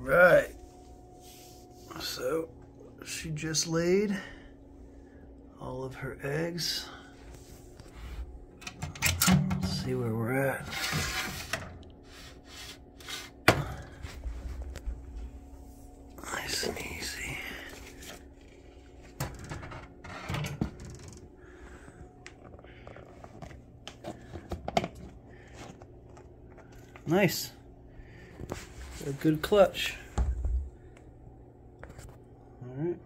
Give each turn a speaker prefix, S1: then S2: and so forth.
S1: right. So she just laid all of her eggs. Let's see where we're at. Nice and easy. Nice a good clutch. All right.